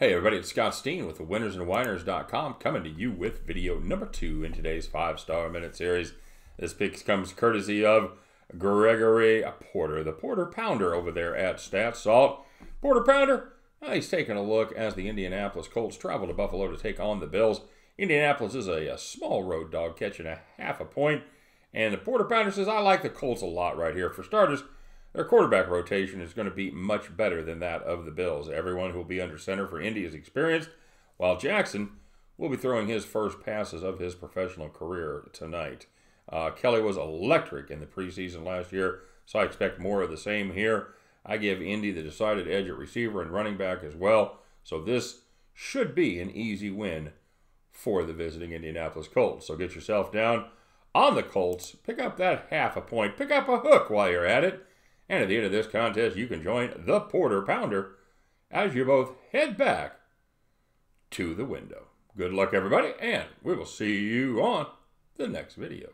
Hey everybody, it's Scott Steen with the winnersandwhiners.com coming to you with video number two in today's five-star minute series. This pick comes courtesy of Gregory Porter, the Porter Pounder over there at Stat Salt. Porter Pounder, well, he's taking a look as the Indianapolis Colts travel to Buffalo to take on the Bills. Indianapolis is a, a small road dog catching a half a point, and the Porter Pounder says, I like the Colts a lot right here. For starters, their quarterback rotation is going to be much better than that of the Bills. Everyone who will be under center for Indy is experienced, while Jackson will be throwing his first passes of his professional career tonight. Uh, Kelly was electric in the preseason last year, so I expect more of the same here. I give Indy the decided edge at receiver and running back as well, so this should be an easy win for the visiting Indianapolis Colts. So get yourself down on the Colts, pick up that half a point, pick up a hook while you're at it and at the end of this contest, you can join the Porter Pounder as you both head back to the window. Good luck, everybody, and we will see you on the next video.